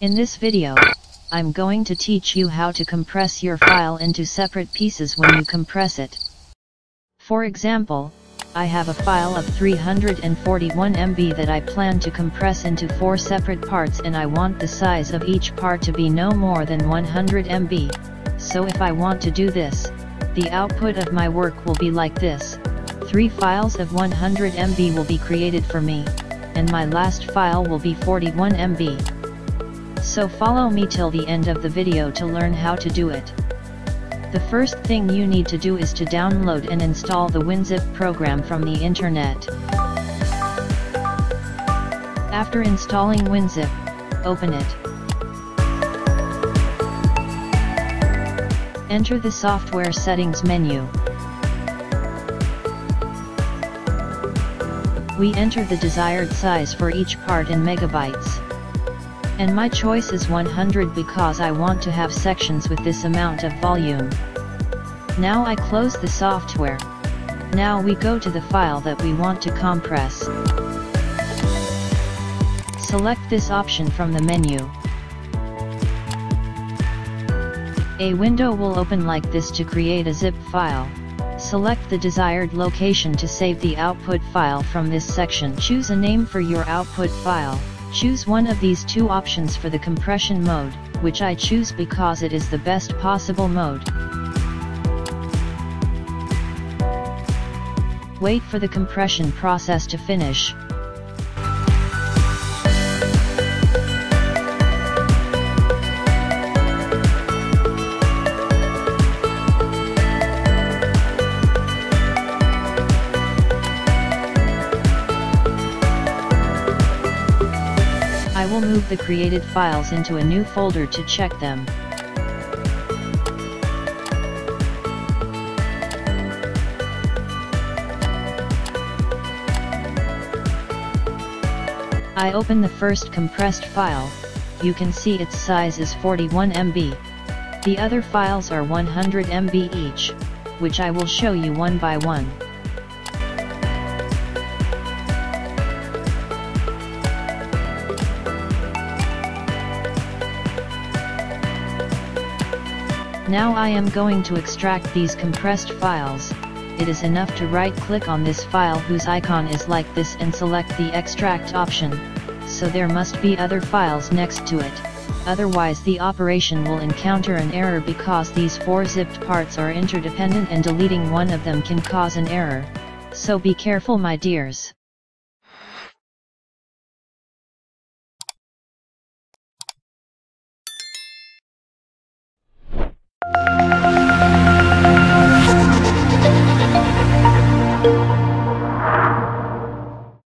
In this video, I'm going to teach you how to compress your file into separate pieces when you compress it. For example, I have a file of 341 MB that I plan to compress into 4 separate parts and I want the size of each part to be no more than 100 MB, so if I want to do this, the output of my work will be like this. 3 files of 100 MB will be created for me, and my last file will be 41 MB. So follow me till the end of the video to learn how to do it. The first thing you need to do is to download and install the WinZip program from the internet. After installing WinZip, open it. Enter the software settings menu. We enter the desired size for each part in megabytes. And my choice is 100 because I want to have sections with this amount of volume. Now I close the software. Now we go to the file that we want to compress. Select this option from the menu. A window will open like this to create a zip file. Select the desired location to save the output file from this section. Choose a name for your output file. Choose one of these two options for the compression mode, which I choose because it is the best possible mode. Wait for the compression process to finish. I will move the created files into a new folder to check them. I open the first compressed file, you can see its size is 41 MB. The other files are 100 MB each, which I will show you one by one. Now I am going to extract these compressed files, it is enough to right click on this file whose icon is like this and select the extract option, so there must be other files next to it, otherwise the operation will encounter an error because these four zipped parts are interdependent and deleting one of them can cause an error, so be careful my dears.